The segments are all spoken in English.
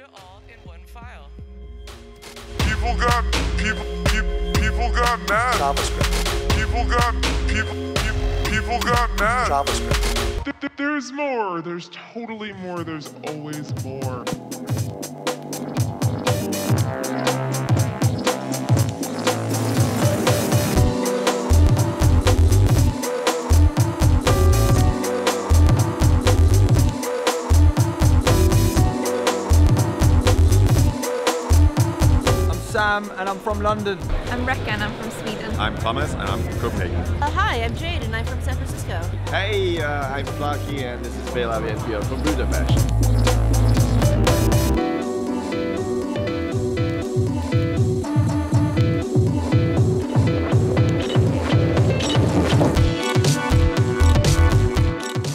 it all in one file. People got people people, people got mad. JavaScript. People got people people, people got mad. JavaScript. Th- th- There's more. There's totally more. There's always more. Sam and I'm from London. I'm Rekka and I'm from Sweden. I'm Thomas and I'm from Copenhagen. Uh, hi, I'm Jade and I'm from San Francisco. Hey, uh, I'm Flaki and this is Bela Vietbjörn from Budapest.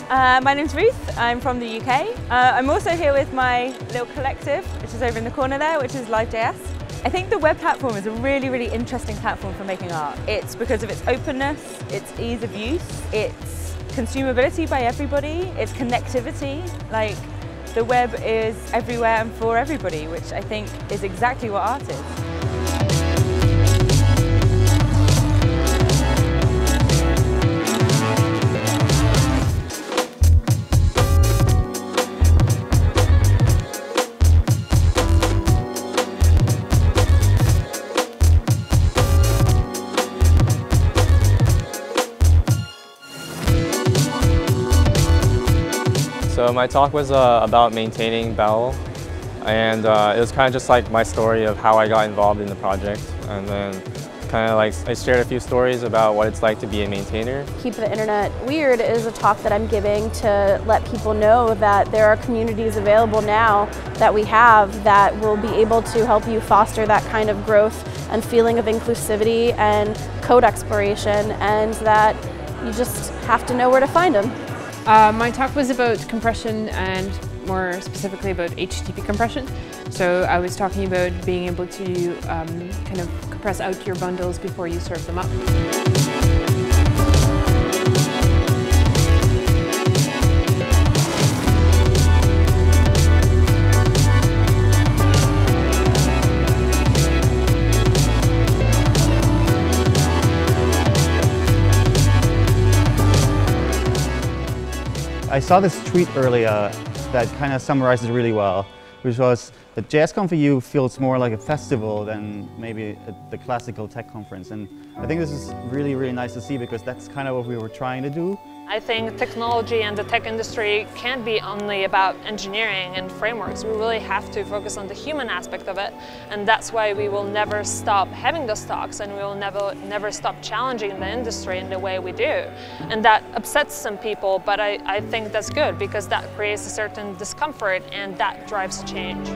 Uh, my name's Ruth, I'm from the UK. Uh, I'm also here with my little collective, which is over in the corner there, which is Live.js. I think the web platform is a really, really interesting platform for making art. It's because of its openness, its ease of use, its consumability by everybody, its connectivity. Like, the web is everywhere and for everybody, which I think is exactly what art is. So my talk was uh, about maintaining Babel, and uh, it was kind of just like my story of how I got involved in the project, and then kind of like I shared a few stories about what it's like to be a maintainer. Keep the Internet Weird is a talk that I'm giving to let people know that there are communities available now that we have that will be able to help you foster that kind of growth and feeling of inclusivity and code exploration and that you just have to know where to find them. Uh, my talk was about compression and more specifically about HTTP compression. So I was talking about being able to um, kind of compress out your bundles before you serve them up. I saw this tweet earlier that kind of summarizes really well, which was that JSConf for you feels more like a festival than maybe a, the classical tech conference. And I think this is really, really nice to see because that's kind of what we were trying to do. I think technology and the tech industry can't be only about engineering and frameworks. We really have to focus on the human aspect of it, and that's why we will never stop having those talks and we will never, never stop challenging the industry in the way we do. And that upsets some people, but I, I think that's good because that creates a certain discomfort and that drives change.